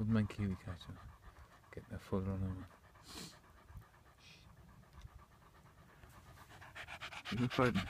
Woodman kiwi catcher. Getting a full run of it. You recording?